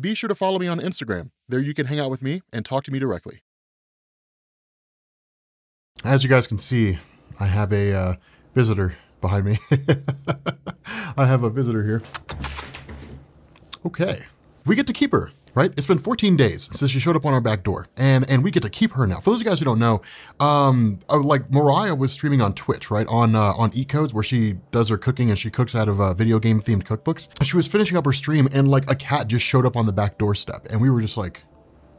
be sure to follow me on Instagram. There you can hang out with me and talk to me directly. As you guys can see, I have a uh, visitor behind me. I have a visitor here. Okay, we get to keep her right? It's been 14 days since she showed up on our back door, and and we get to keep her now. For those of you guys who don't know, um, uh, like Mariah was streaming on Twitch, right? On uh, on Eat Codes, where she does her cooking and she cooks out of uh, video game themed cookbooks. She was finishing up her stream, and like a cat just showed up on the back doorstep, and we were just like,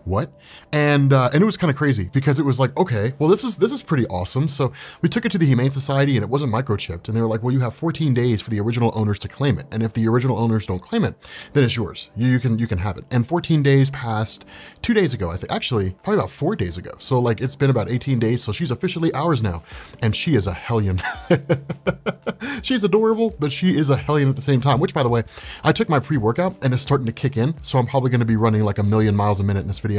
what? And uh, and it was kind of crazy because it was like, okay, well this is this is pretty awesome. So we took it to the Humane Society and it wasn't microchipped, and they were like, well you have 14 days for the original owners to claim it, and if the original owners don't claim it, then it's yours. You, you can you can have it. And 14 days passed two days ago, I think. Actually, probably about four days ago. So like it's been about 18 days, so she's officially ours now, and she is a hellion. she's adorable, but she is a hellion at the same time. Which by the way, I took my pre-workout and it's starting to kick in, so I'm probably going to be running like a million miles a minute in this video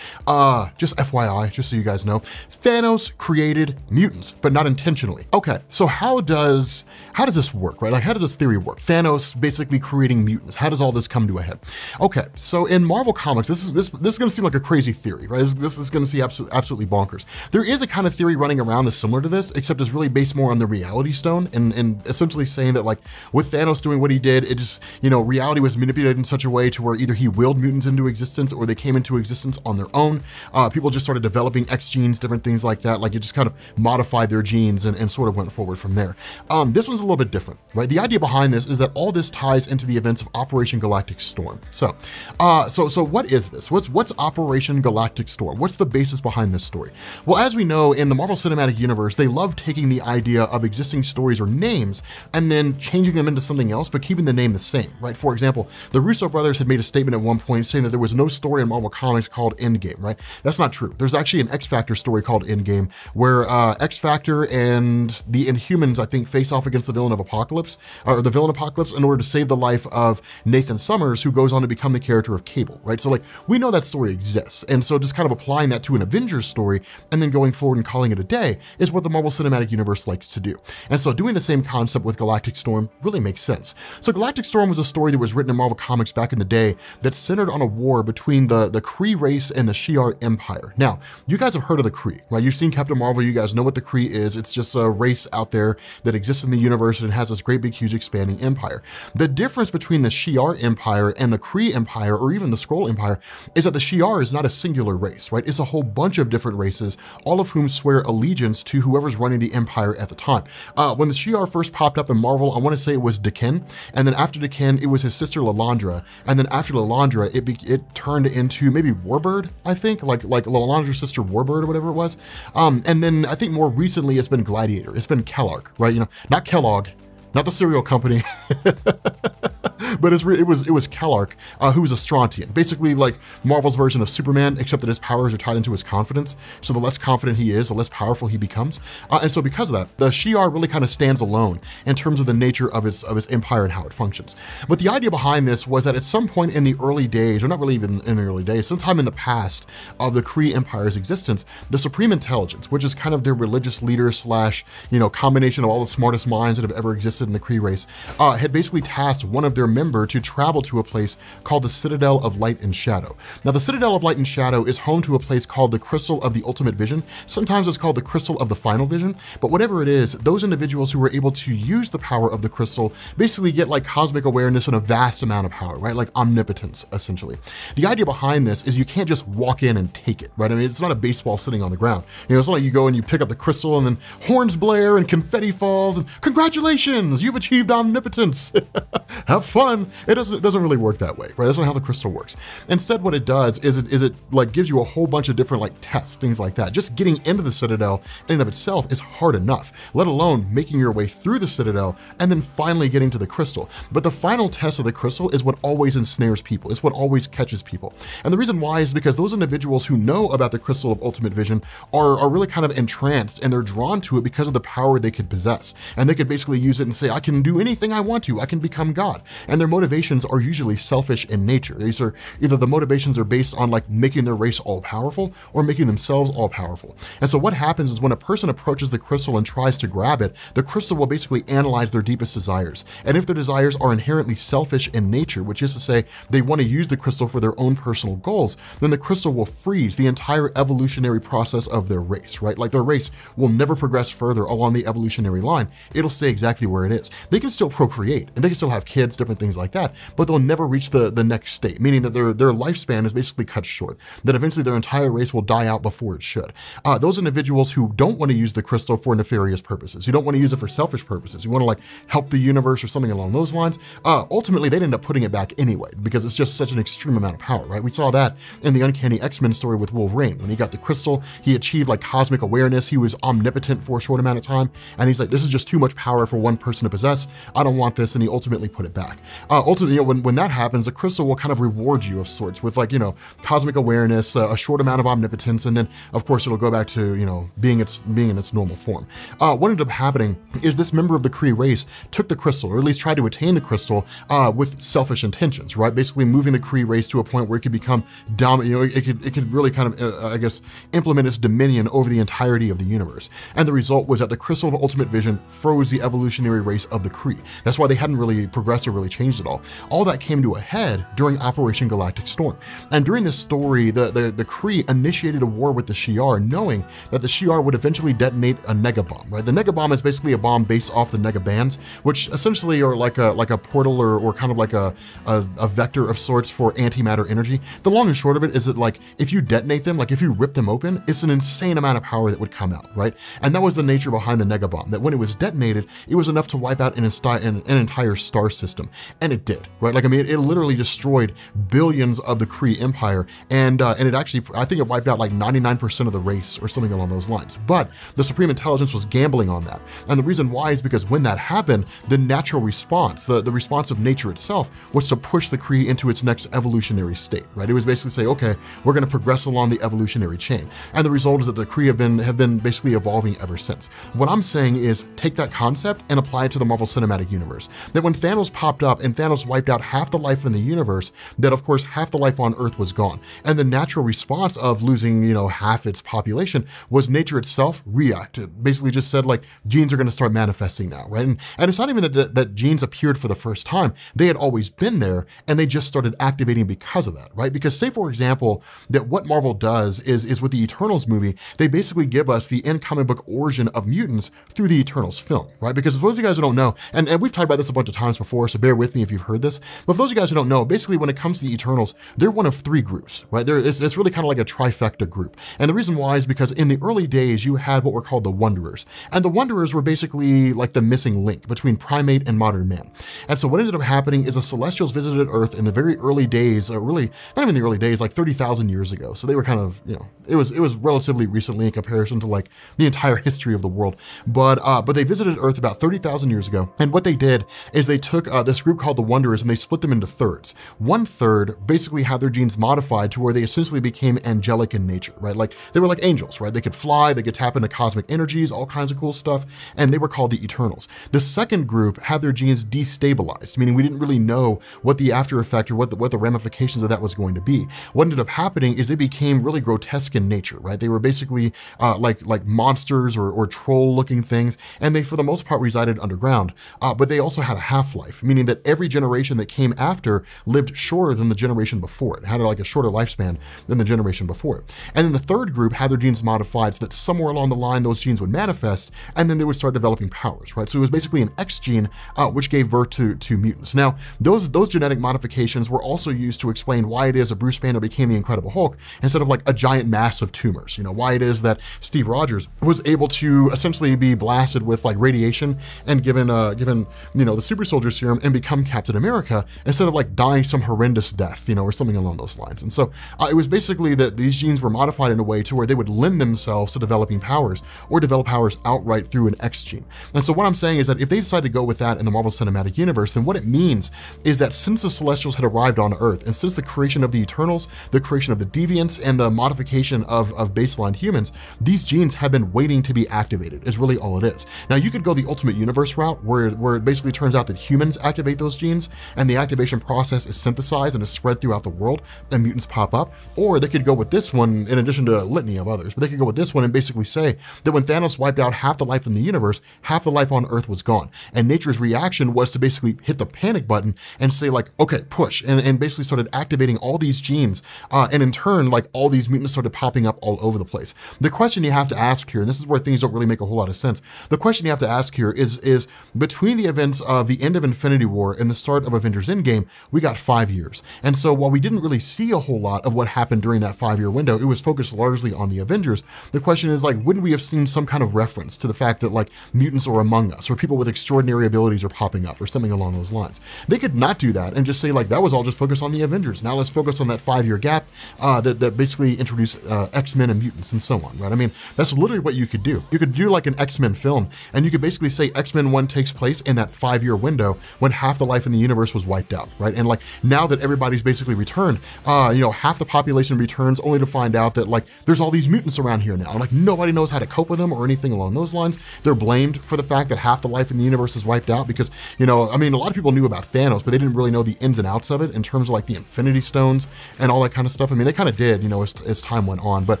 Uh, just FYI, just so you guys know, Thanos created mutants, but not intentionally. Okay, so how does how does this work, right? Like how does this theory work? Thanos basically creating mutants. How does all this come to a head? Okay, so in Marvel Comics, this is this this is gonna seem like a crazy theory, right? This, this is gonna seem absolutely absolutely bonkers. There is a kind of theory running around that's similar to this, except it's really based more on the reality stone and, and essentially saying that like with Thanos doing what he did, it just, you know, reality was manipulated in such a way to where either he willed mutants into existence or they came into existence on their own. Uh, people just started developing X genes, different things like that. Like it just kind of modified their genes and, and sort of went forward from there. Um, this one's a little bit different, right? The idea behind this is that all this ties into the events of Operation Galactic Storm. So, uh, so, so what is this? What's what's Operation Galactic Storm? What's the basis behind this story? Well, as we know, in the Marvel Cinematic Universe, they love taking the idea of existing stories or names and then changing them into something else, but keeping the name the same, right? For example, the Russo brothers had made a statement at one point saying that there was no story in Marvel Comics called Endgame, right? That's not true. There's actually an X Factor story called Endgame where uh, X Factor and the Inhumans, I think, face off against the villain of Apocalypse, or the villain Apocalypse, in order to save the life of Nathan Summers, who goes on to become the character of Cable, right? So like, we know that story exists. And so just kind of applying that to an Avengers story and then going forward and calling it a day is what the Marvel Cinematic Universe likes to do. And so doing the same concept with Galactic Storm really makes sense. So Galactic Storm was a story that was written in Marvel Comics back in the day that centered on a war between the, the Kree race and the Shi'ar Empire. Now, you guys have heard of the Kree, right? You've seen Captain Marvel, you guys know what the Kree is. It's just a race out there that exists in the universe and has this great big huge expanding empire. The difference between the Shi'ar Empire and the Kree Empire or even the Skrull Empire is that the Shi'ar is not a singular race, right? It's a whole bunch of different races, all of whom swear allegiance to whoever's running the empire at the time. Uh, when the Shi'ar first popped up in Marvel, I want to say it was D'Ken, and then after D'Ken, it was his sister Lilandra, and then after Lilandra, it it turned into maybe Warbird, I think, like like Lilandra's sister Warbird or whatever it was. Um, and then I think more recently it's been Gladiator, it's been Kallark, right? You know, not Kellogg, not the cereal company. but it was it was Kallark, uh, who was a Strontian, basically like Marvel's version of Superman, except that his powers are tied into his confidence. So the less confident he is, the less powerful he becomes. Uh, and so because of that, the Shi'ar really kind of stands alone in terms of the nature of its of its empire and how it functions. But the idea behind this was that at some point in the early days, or not really even in the early days, sometime in the past of the Kree Empire's existence, the Supreme Intelligence, which is kind of their religious leader slash you know combination of all the smartest minds that have ever existed in the Kree race, uh, had basically tasked one of their member to travel to a place called the Citadel of Light and Shadow. Now, the Citadel of Light and Shadow is home to a place called the Crystal of the Ultimate Vision. Sometimes it's called the Crystal of the Final Vision, but whatever it is, those individuals who were able to use the power of the crystal basically get like cosmic awareness and a vast amount of power, right? Like omnipotence, essentially. The idea behind this is you can't just walk in and take it, right? I mean, it's not a baseball sitting on the ground. You know, it's not like you go and you pick up the crystal and then horns blare and confetti falls and congratulations, you've achieved omnipotence. Have fun. It doesn't, it doesn't really work that way, right? That's not how the crystal works. Instead, what it does is it, is it like gives you a whole bunch of different like tests, things like that. Just getting into the Citadel in and of itself is hard enough, let alone making your way through the Citadel and then finally getting to the crystal. But the final test of the crystal is what always ensnares people. It's what always catches people. And the reason why is because those individuals who know about the crystal of ultimate vision are, are really kind of entranced and they're drawn to it because of the power they could possess. And they could basically use it and say, I can do anything I want to. I can become God. And and their motivations are usually selfish in nature. These are either the motivations are based on like making their race all powerful or making themselves all powerful. And so what happens is when a person approaches the crystal and tries to grab it, the crystal will basically analyze their deepest desires. And if their desires are inherently selfish in nature, which is to say they want to use the crystal for their own personal goals, then the crystal will freeze the entire evolutionary process of their race, right? Like their race will never progress further along the evolutionary line. It'll stay exactly where it is. They can still procreate and they can still have kids, different things like that, but they'll never reach the, the next state, meaning that their, their lifespan is basically cut short, that eventually their entire race will die out before it should. Uh, those individuals who don't want to use the crystal for nefarious purposes, who don't want to use it for selfish purposes, who want to like help the universe or something along those lines, uh, ultimately they'd end up putting it back anyway, because it's just such an extreme amount of power, right? We saw that in the Uncanny X-Men story with Wolverine. When he got the crystal, he achieved like cosmic awareness. He was omnipotent for a short amount of time. And he's like, this is just too much power for one person to possess. I don't want this. And he ultimately put it back. Uh, ultimately, you know, when, when that happens, the crystal will kind of reward you of sorts with like, you know, cosmic awareness, uh, a short amount of omnipotence. And then of course it'll go back to, you know, being its being in its normal form. Uh, what ended up happening is this member of the Kree race took the crystal, or at least tried to attain the crystal uh, with selfish intentions, right? Basically moving the Kree race to a point where it could become dominant, you know, it could, it could really kind of, uh, I guess, implement its dominion over the entirety of the universe. And the result was that the crystal of ultimate vision froze the evolutionary race of the Kree. That's why they hadn't really progressed or really changed at all. All that came to a head during Operation Galactic Storm. And during this story, the, the, the Kree initiated a war with the Shi'ar, knowing that the Shi'ar would eventually detonate a negabomb, right? The negabomb is basically a bomb based off the negabands, which essentially are like a like a portal or, or kind of like a, a, a vector of sorts for antimatter energy. The long and short of it is that like if you detonate them, like if you rip them open, it's an insane amount of power that would come out, right? And that was the nature behind the negabomb, that when it was detonated, it was enough to wipe out an, an entire star system. And it did, right? Like, I mean, it, it literally destroyed billions of the Kree Empire. And, uh, and it actually, I think it wiped out like 99% of the race or something along those lines. But the Supreme Intelligence was gambling on that. And the reason why is because when that happened, the natural response, the, the response of nature itself was to push the Kree into its next evolutionary state, right? It was basically say, okay, we're going to progress along the evolutionary chain. And the result is that the Kree have been, have been basically evolving ever since. What I'm saying is take that concept and apply it to the Marvel Cinematic Universe. That when Thanos popped up and Thanos wiped out half the life in the universe, that of course half the life on Earth was gone. And the natural response of losing, you know, half its population was nature itself reacted. Basically just said like genes are going to start manifesting now, right? And, and it's not even that, that, that genes appeared for the first time. They had always been there and they just started activating because of that, right? Because say for example, that what Marvel does is, is with the Eternals movie, they basically give us the end comic book origin of mutants through the Eternals film, right? Because for those of you guys who don't know, and, and we've talked about this a bunch of times before, so bear with me if you've heard this, but for those of you guys who don't know, basically when it comes to the Eternals, they're one of three groups, right? They're, it's, it's really kind of like a trifecta group. And the reason why is because in the early days, you had what were called the Wanderers. And the Wanderers were basically like the missing link between primate and modern man. And so what ended up happening is the Celestials visited Earth in the very early days, or really, not even the early days, like 30,000 years ago. So they were kind of, you know, it was it was relatively recently in comparison to like the entire history of the world. But uh, but they visited Earth about 30,000 years ago. And what they did is they took uh, this group called the Wanderers and they split them into thirds. One third basically had their genes modified to where they essentially became angelic in nature, right? Like they were like angels, right? They could fly, they could tap into cosmic energies, all kinds of cool stuff. And they were called the Eternals. The second group had their genes destabilized, meaning we didn't really know what the after effect or what the, what the ramifications of that was going to be. What ended up happening is they became really grotesque in nature, right? They were basically uh, like like monsters or, or troll-looking things, and they for the most part resided underground. Uh, but they also had a half-life, meaning that every generation that came after lived shorter than the generation before it. had like a shorter lifespan than the generation before it. And then the third group had their genes modified so that somewhere along the line those genes would manifest, and then they would start developing powers, right? So it was basically an X gene, uh, which gave birth to to mutants. Now those those genetic modifications were also used to explain why it is a Bruce Banner became the Incredible Hulk instead of like a giant mass of tumors. You know, why it is that Steve Rogers was able to essentially be blasted with like radiation and given, uh, given, you know, the super soldier serum and become Captain America instead of like dying some horrendous death, you know, or something along those lines. And so uh, it was basically that these genes were modified in a way to where they would lend themselves to developing powers or develop powers outright through an X gene. And so what I'm saying is that if they decide to go with that in the Marvel Cinematic Universe, then what it means is that since the Celestials had arrived on Earth and since the creation of the Eternals, the creation of the Deviants, and the modification of, of baseline humans, these genes have been waiting to be activated is really all it is. Now you could go the Ultimate Universe route where, where it basically turns out that humans activate those those genes and the activation process is synthesized and is spread throughout the world and mutants pop up. Or they could go with this one in addition to a litany of others, but they could go with this one and basically say that when Thanos wiped out half the life in the universe, half the life on Earth was gone. And nature's reaction was to basically hit the panic button and say like, okay, push, and, and basically started activating all these genes. Uh, and in turn, like all these mutants started popping up all over the place. The question you have to ask here, and this is where things don't really make a whole lot of sense. The question you have to ask here is, is between the events of the end of Infinity War and the start of Avengers Endgame, we got five years. And so while we didn't really see a whole lot of what happened during that five year window, it was focused largely on the Avengers. The question is like, wouldn't we have seen some kind of reference to the fact that like mutants are among us or people with extraordinary abilities are popping up or something along those lines? They could not do that and just say like, that was all just focused on the Avengers. Now let's focus on that five year gap uh, that, that basically introduced uh, X-Men and mutants and so on, right? I mean, that's literally what you could do. You could do like an X-Men film and you could basically say X-Men 1 takes place in that five year window when half the life in the universe was wiped out, right? And like now that everybody's basically returned, uh, you know, half the population returns only to find out that like there's all these mutants around here now. And like nobody knows how to cope with them or anything along those lines. They're blamed for the fact that half the life in the universe was wiped out because, you know, I mean, a lot of people knew about Thanos, but they didn't really know the ins and outs of it in terms of like the Infinity Stones and all that kind of stuff. I mean, they kind of did, you know, as, as time went on, but,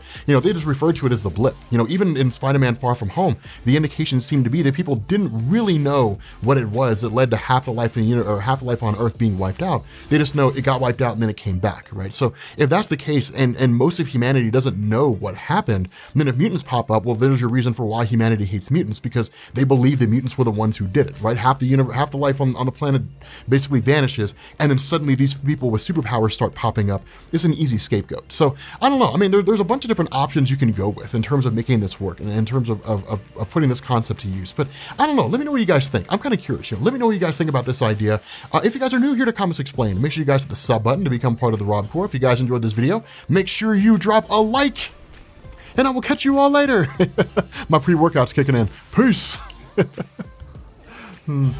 you know, they just referred to it as the blip. You know, even in Spider-Man Far From Home, the indications seemed to be that people didn't really know what it was that led to half the life in the or half the life on Earth being wiped out. They just know it got wiped out and then it came back, right? So if that's the case and, and most of humanity doesn't know what happened, then if mutants pop up, well, there's your reason for why humanity hates mutants because they believe the mutants were the ones who did it, right? Half the universe, half the life on, on the planet basically vanishes and then suddenly these people with superpowers start popping up. It's an easy scapegoat. So I don't know. I mean, there, there's a bunch of different options you can go with in terms of making this work and in terms of, of, of, of putting this concept to use. But I don't know. Let me know what you guys think. I'm kind of curious. You know, let me know what you guys think about this idea. Uh, if you guys are new here to Comics Explained, make sure you guys hit the sub button to become part of the Rob Corps. If you guys enjoyed this video, make sure you drop a like. And I will catch you all later. My pre-workout's kicking in. Peace. hmm.